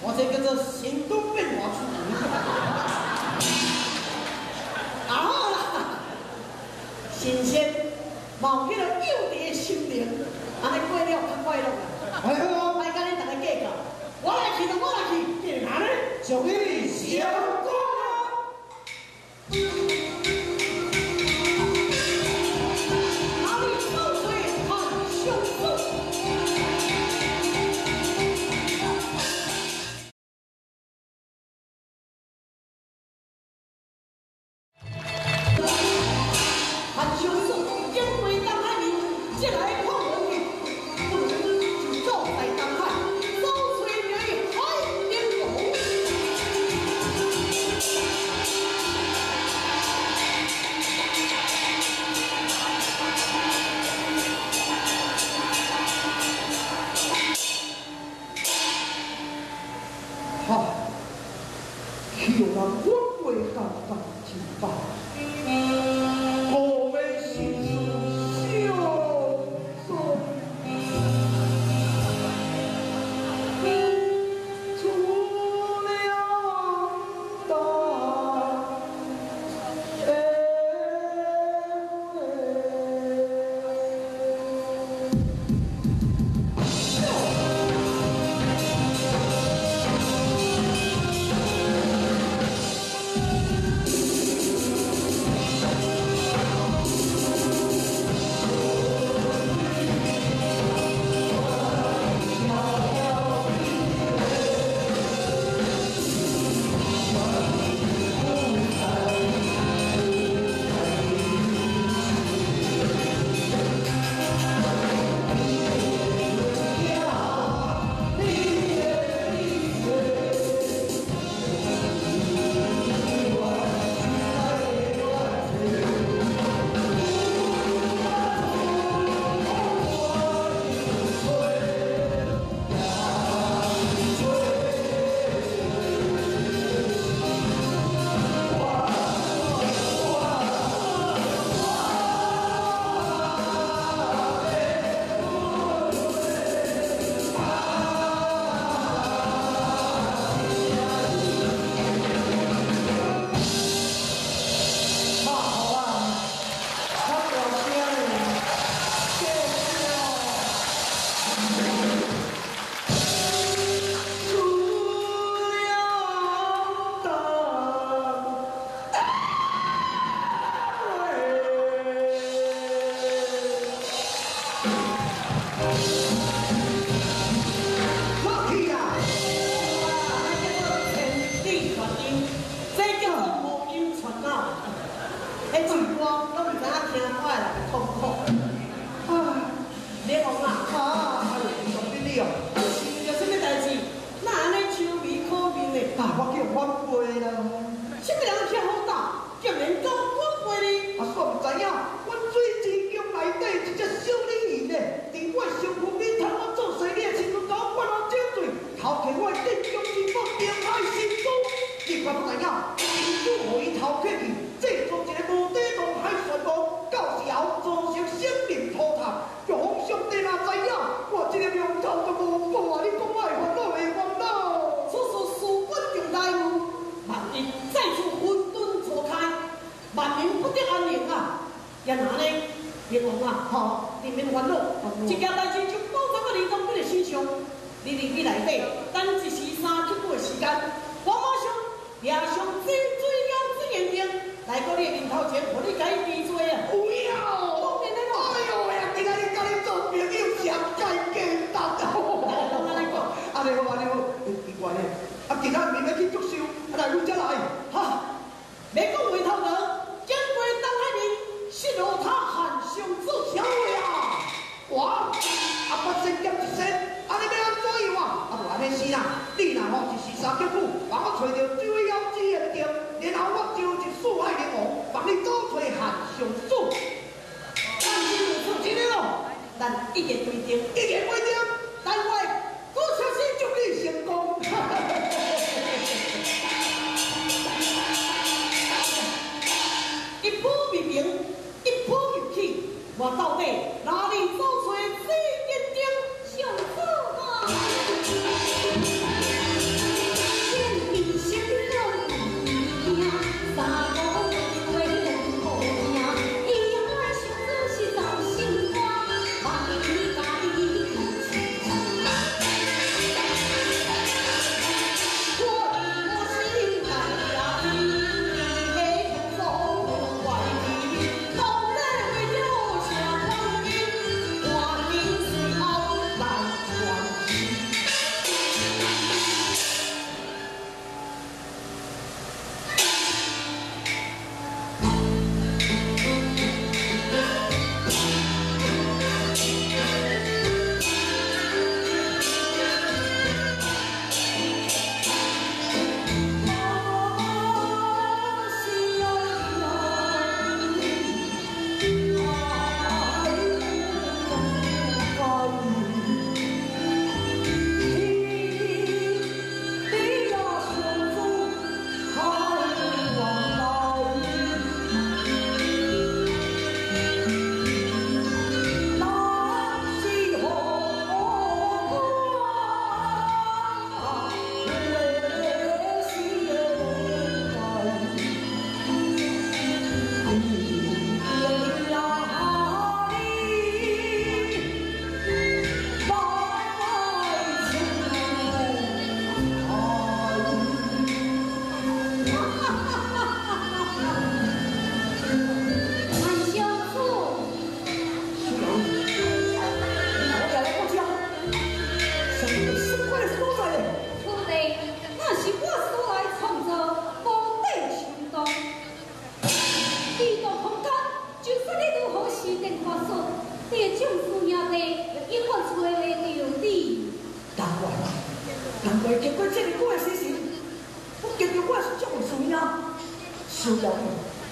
我这个着行动被我出主。啊，新鲜，冒起了又得新灵，还怪了，还怪了。哎呦！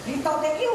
Então tem que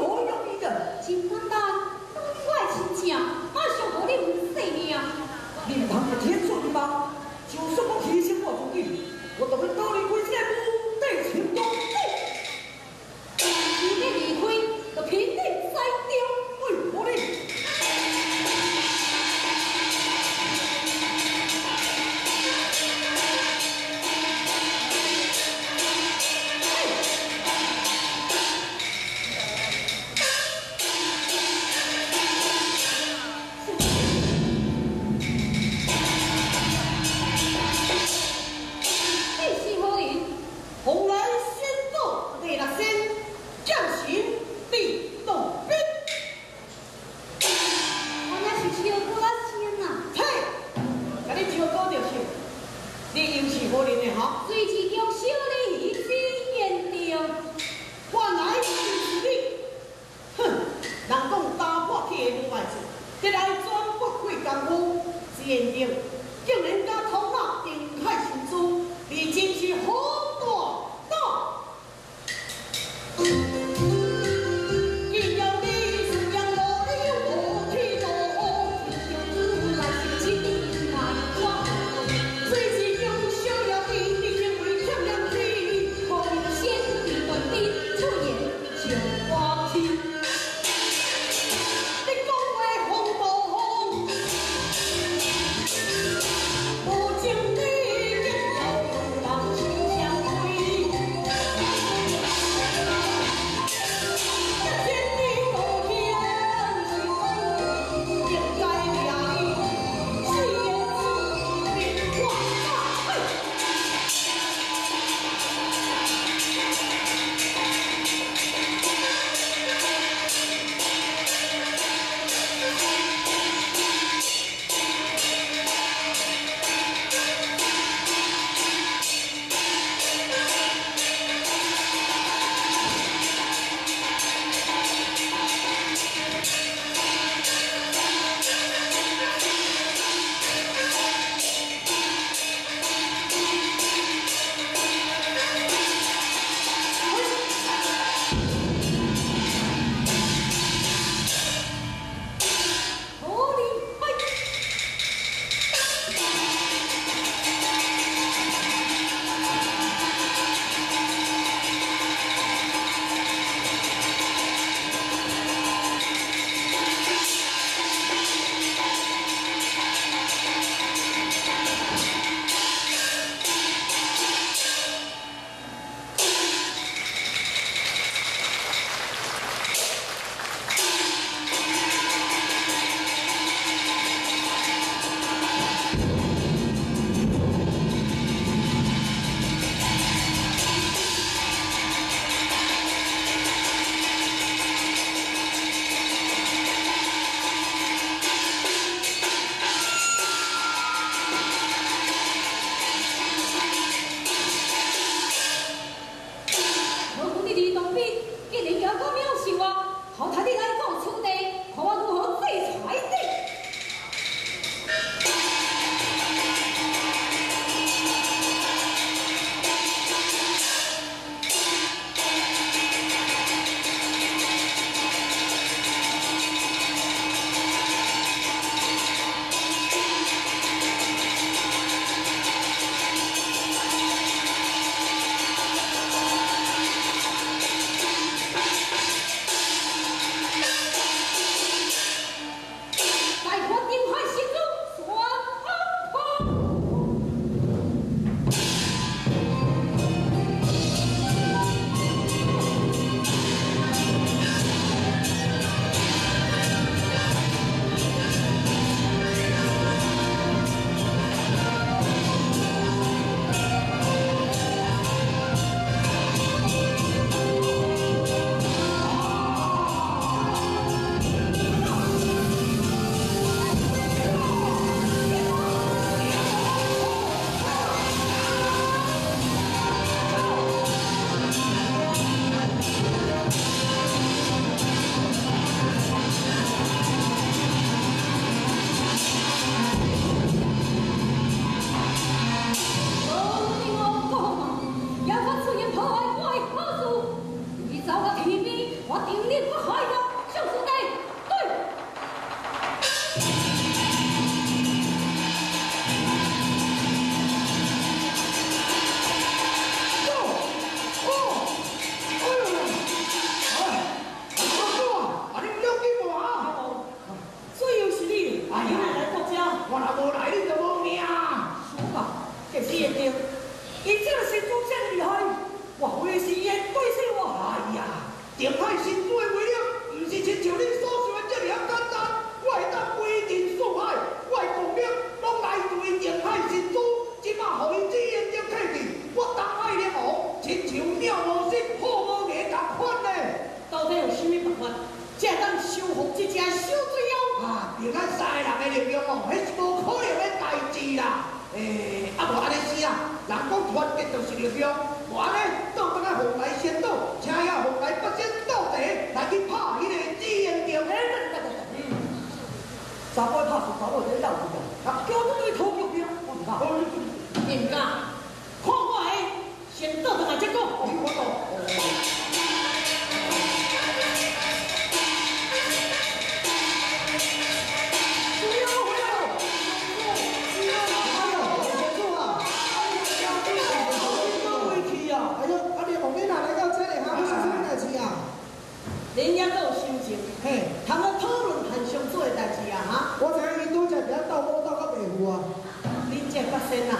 身啊，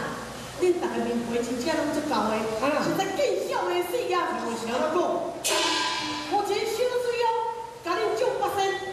恁大家面皮真正拢足厚的，实在见笑的死也不会想讲。目前小水哦，甲恁祝八仙。